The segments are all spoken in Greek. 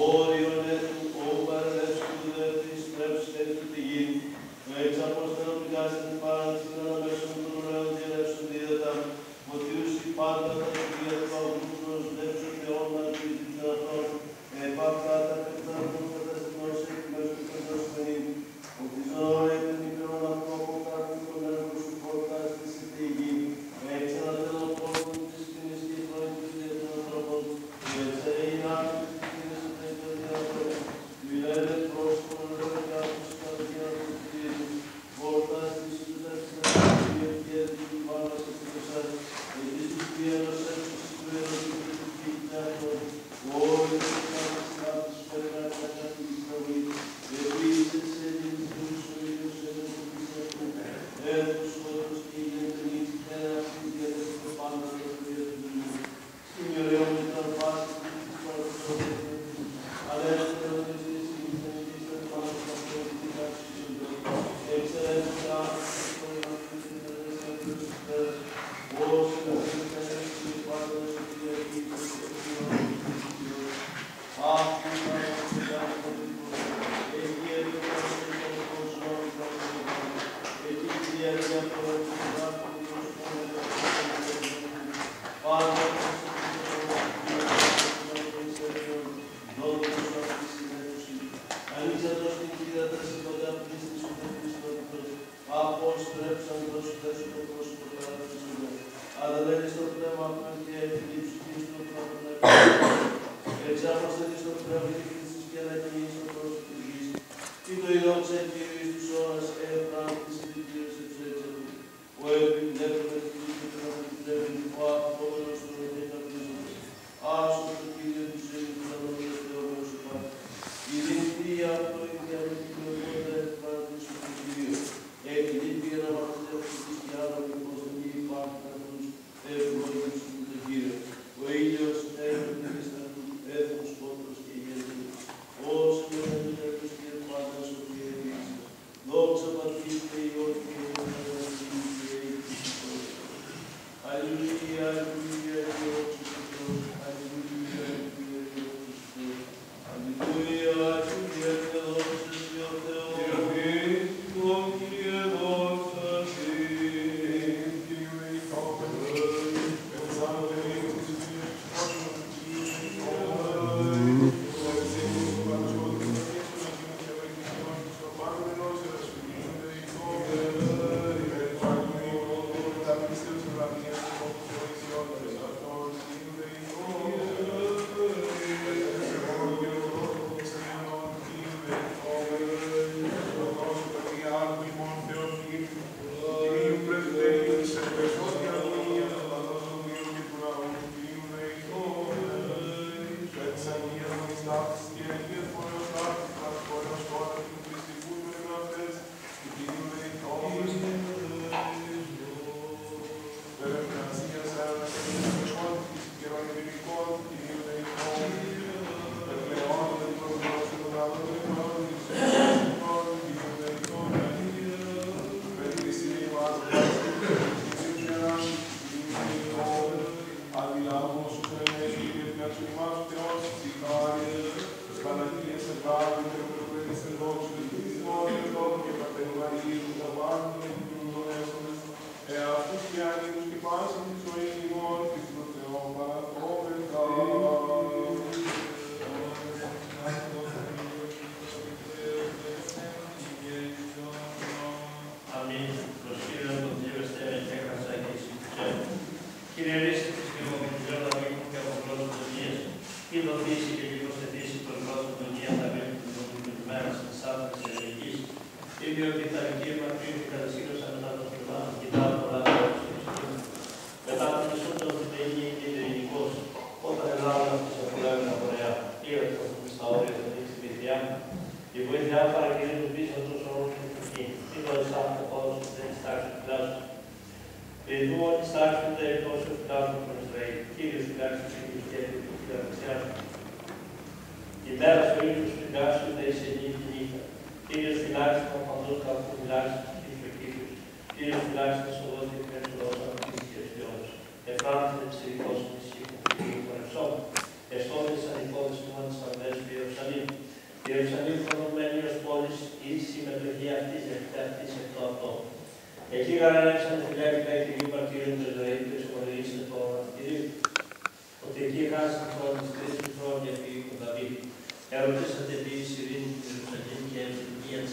louvor. Η βοήθειά παρακολουθεί του πίσω τους όρους του κουκί. Τίποτα σαν το πόδο τους δεν στάξει του κλάσου. Ειδού ότι στάξει του τελικό σου κλάσου του Ισραήλ. Κύριε σου κλάσου του Ισραήλ και του Η μέρα σου ήλιο σου κλάσου τα εισενή τη νύχτα. Κύριε σου κλάσου από παντού κάπου μιλάσου τη φεκή του. Κύριε σου κλάσου σου Εκεί γαράξαν τη φυλάκη τα κυρίου Μαρτύρου του Ζωήτου τη του Μαρτύρου, ότι εκεί χάσαν τον Χριστό του Χρόνου για την Κονταβή. Ερωτήσατε τη ειρήνη του Ιερουσαλήμ και η ευτυχία τη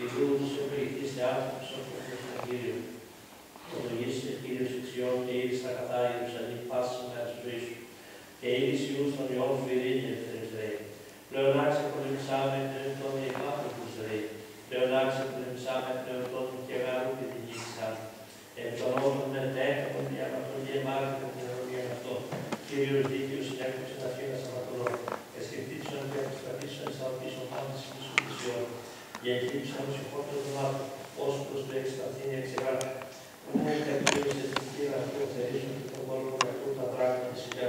Λειτουργούς υπηρεχθείστε άνθρωπος όπως τον Κύριο. Οδογήστε Κύριος εξιών και ήδη στα κατά Ιερουσαλήμ πάση μέρας ζωής σου. Και ήδη σιούς των Υιών σου ειρήνη ευθύνης λέει. Πλεονάξε πολεμισάμε πλέον τον Ιεκάθροπους λέει. Πλεονάξε πολεμισάμε πλέον τον και γαρού και την γη Εκ των όλων με τέκα από την Ανατολή εμάρτη από την Ανατολή αυτό. Κύριος δίκαιος συνέχος τα φύλλα σαματολών. Εσκεφτήσεων και επιστρατήσεων στα οπίσω πάνω της Ιησού διαχείριση των ψυχόπτων δομάτων ω προ το εξταθήνη εξηγά. Ούτε κατηγορήσει στην κύρα αυτού θερήσεων και των πολλών κακού τα πράγματα σιγά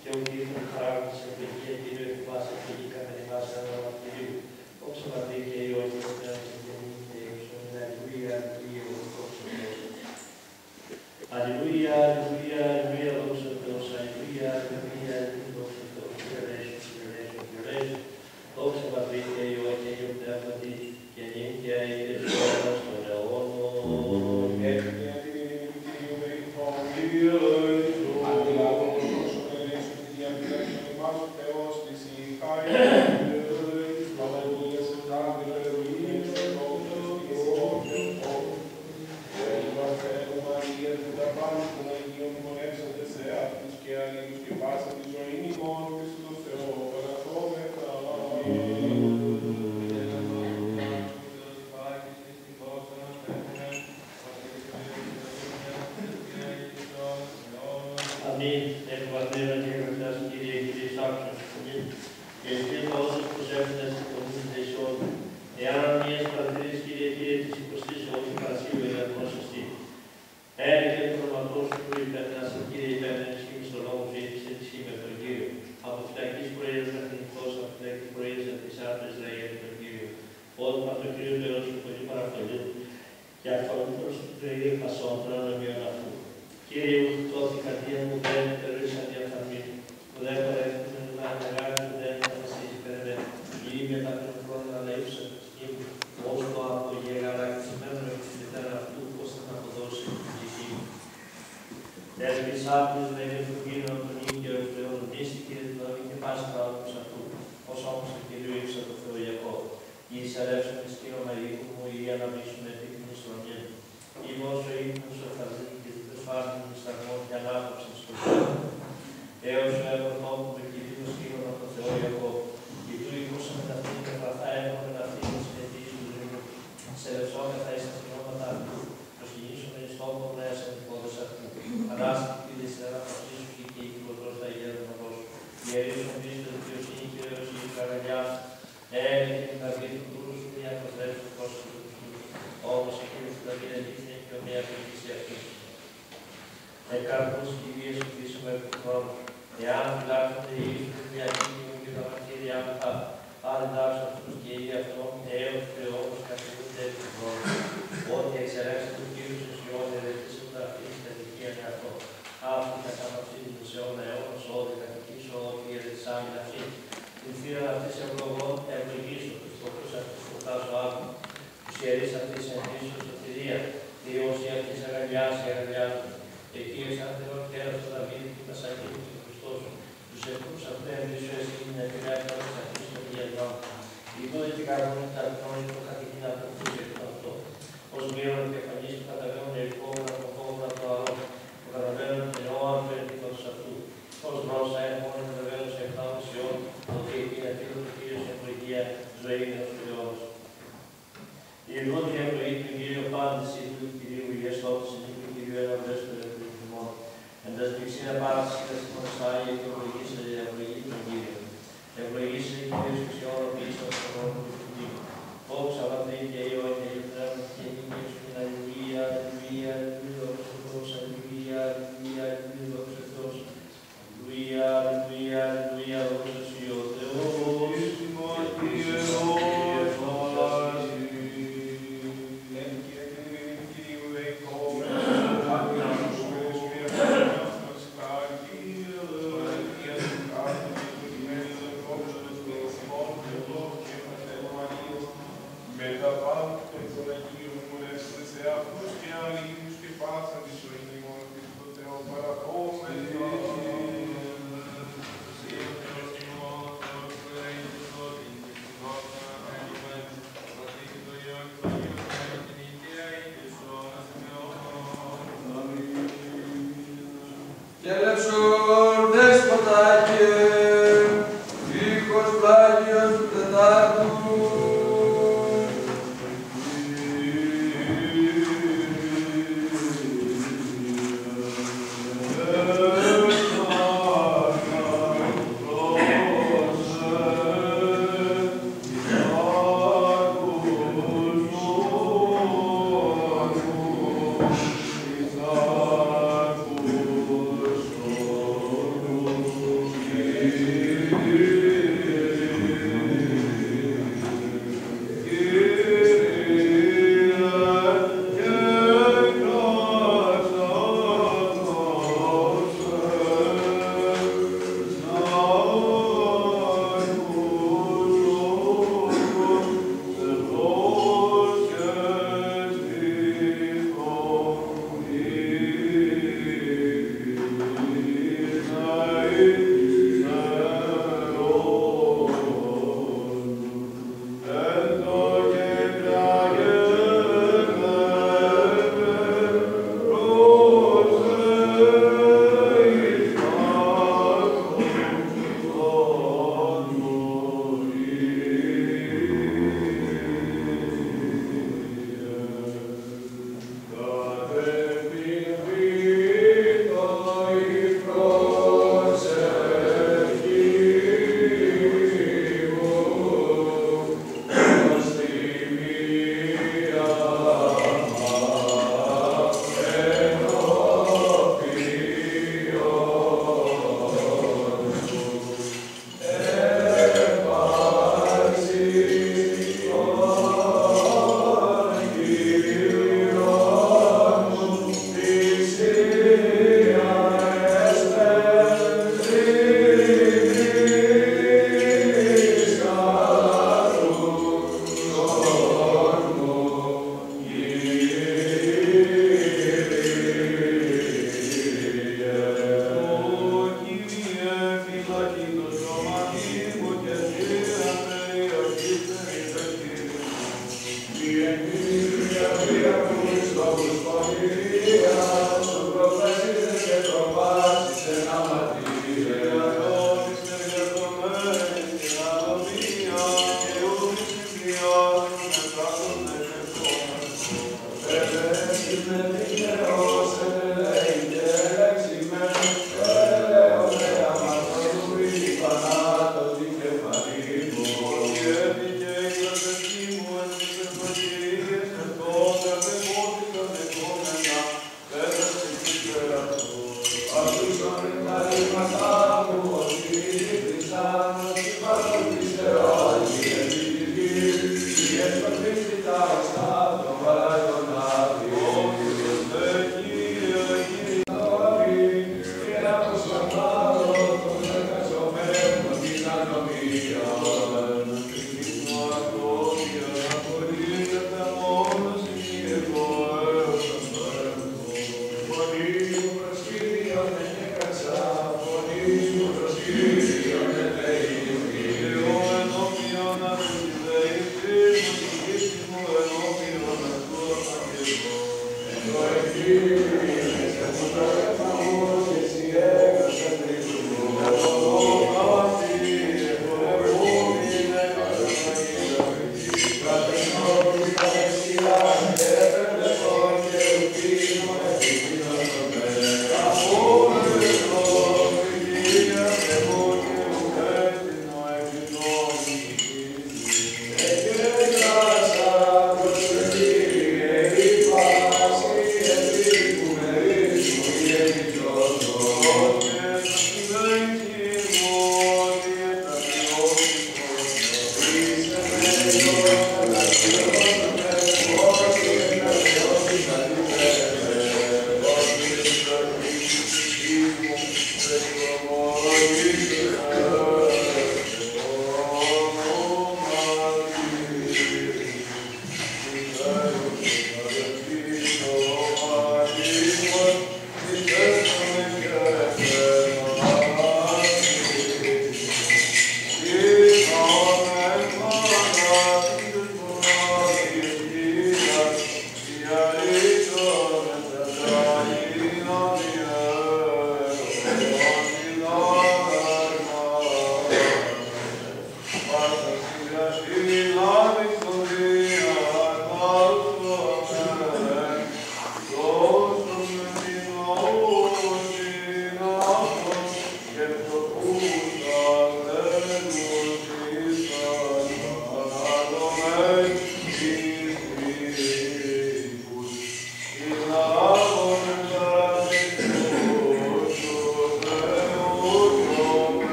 και ούτε ήρθαν χαρά not related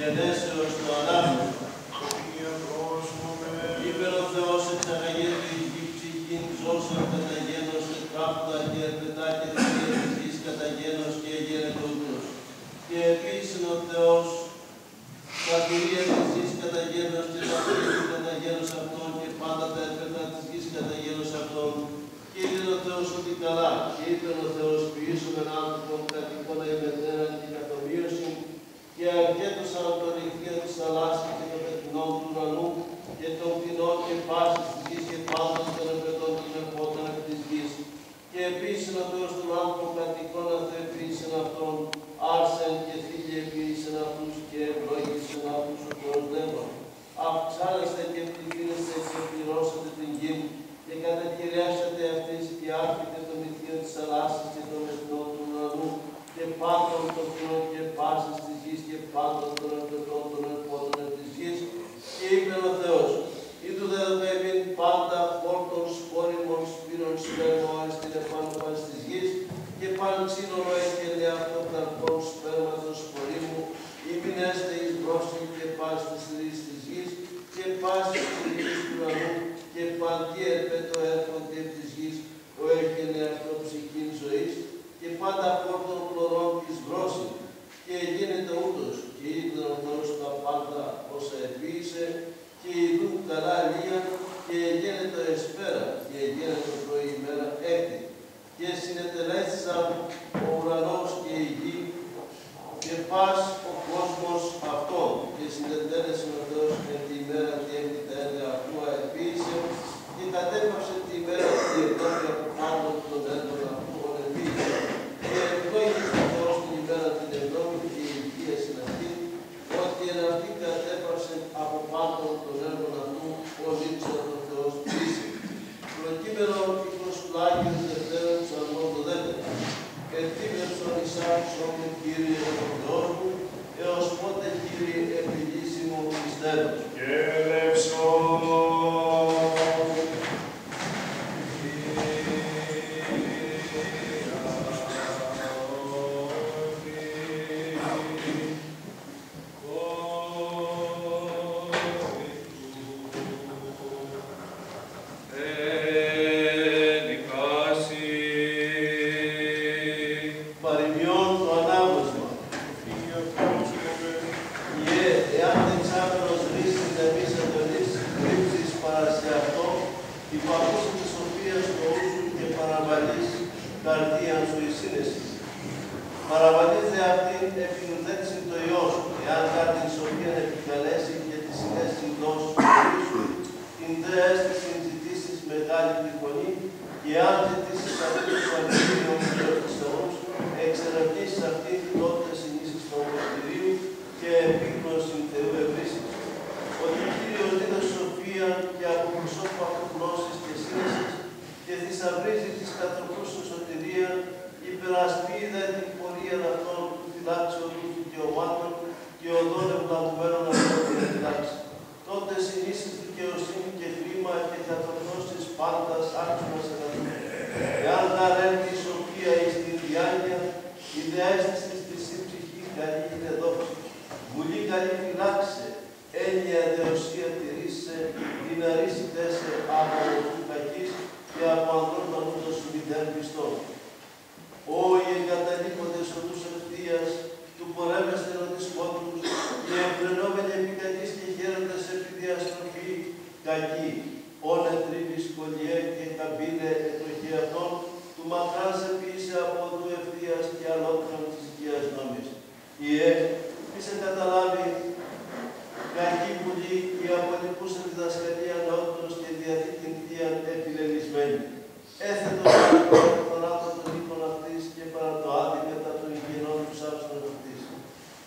Yedesiyorsun adam. the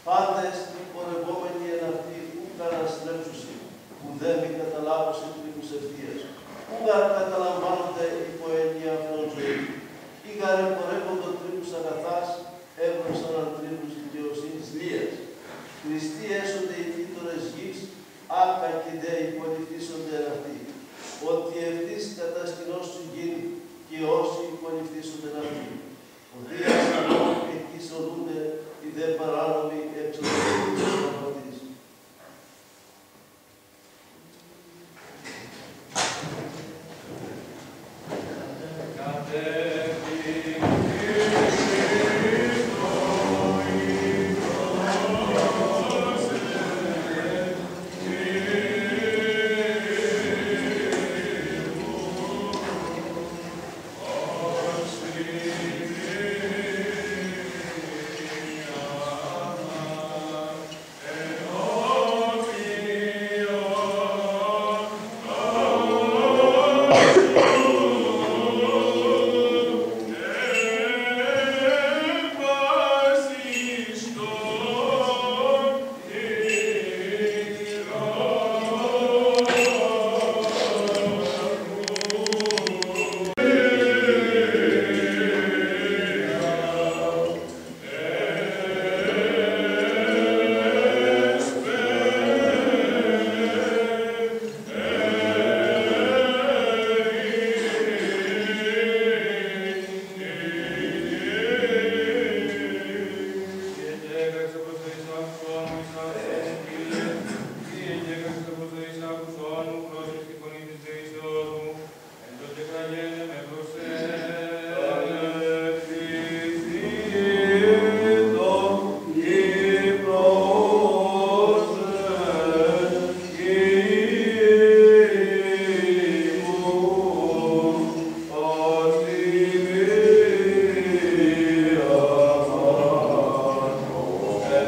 Πάντε στην πορευόμενη εναυτή ου καραστρέψουσι, ουδέ μη καταλάβωση πλήρου ευθεία. Ου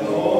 の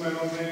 των κατοικούμενων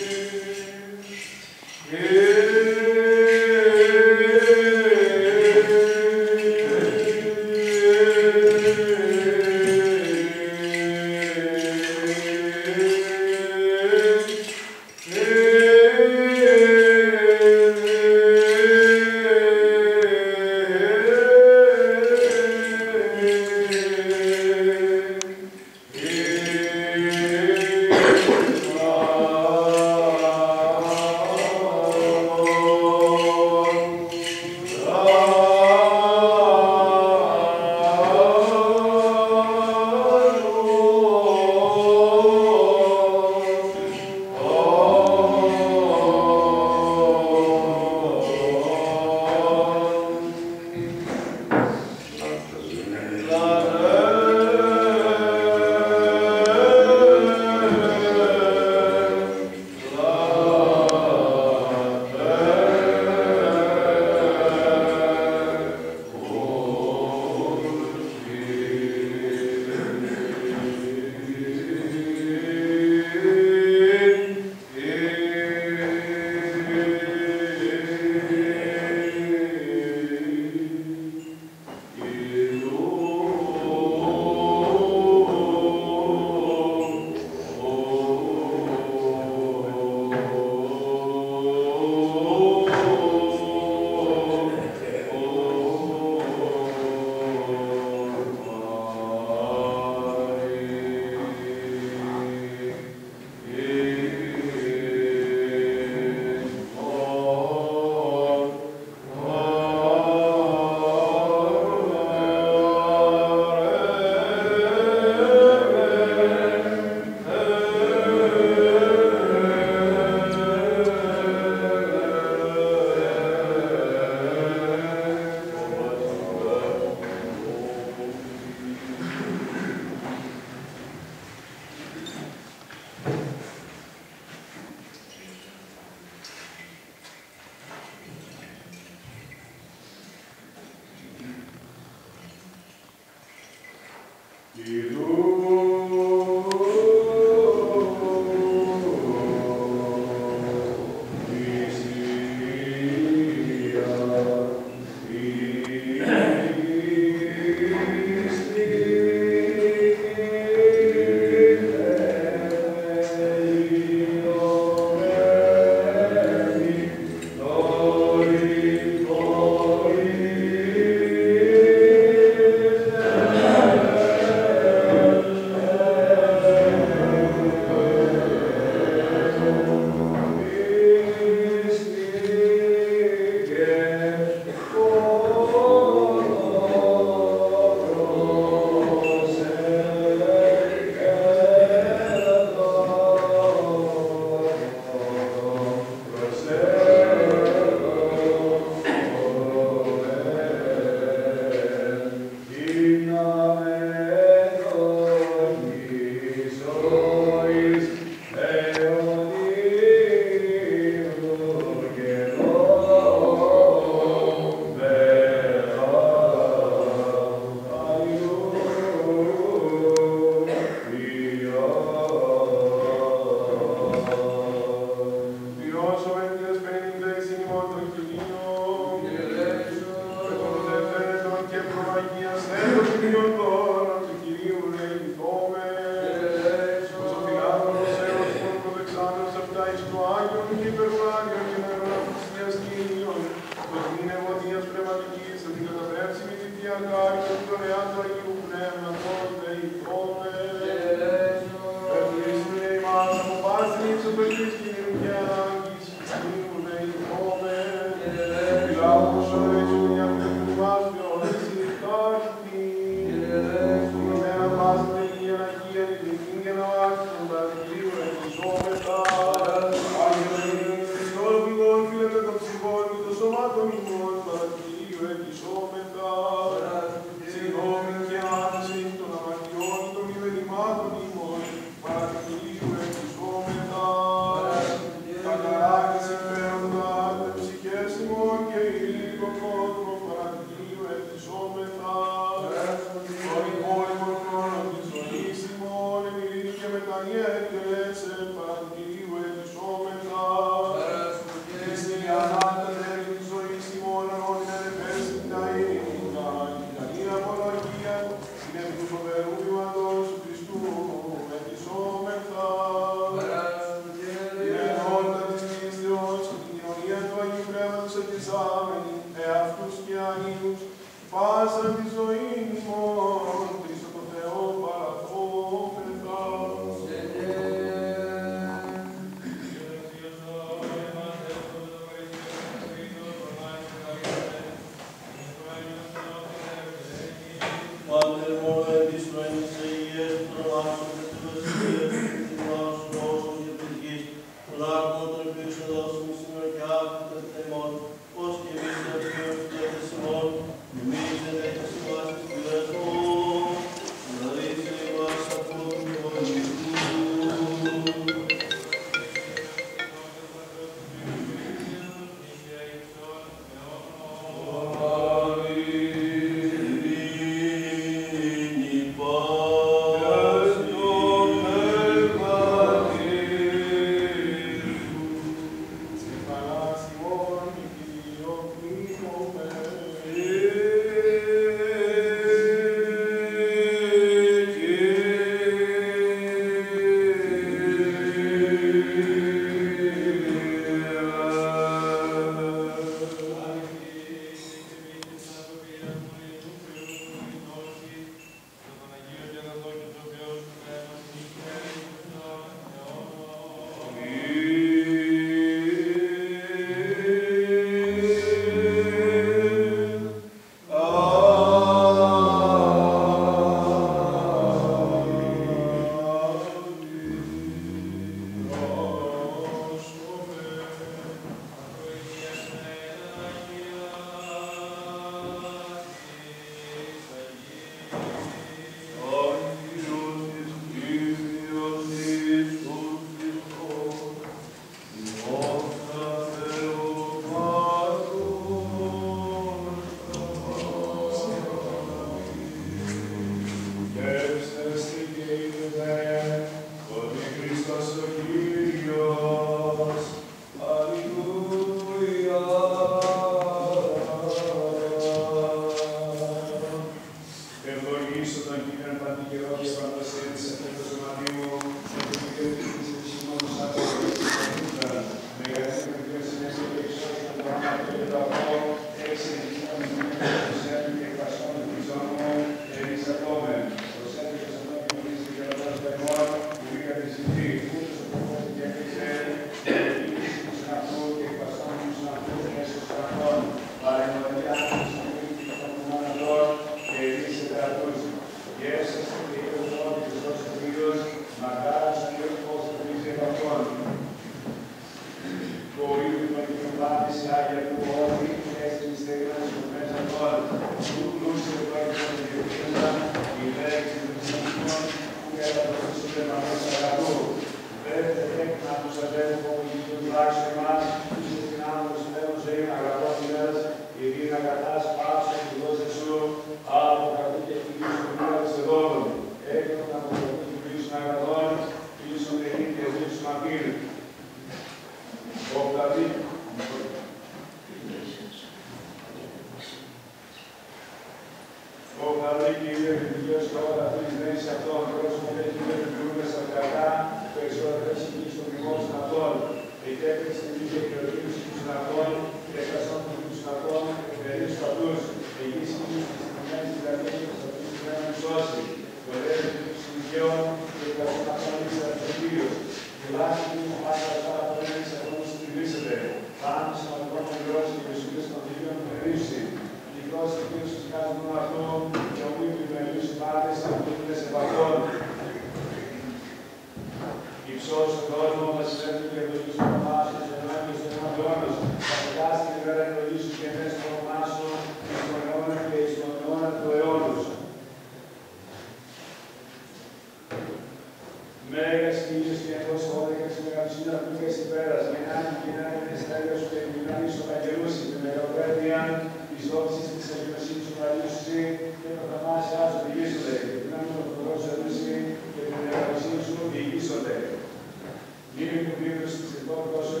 Μήνυ του Κύριου της εκδόκος σου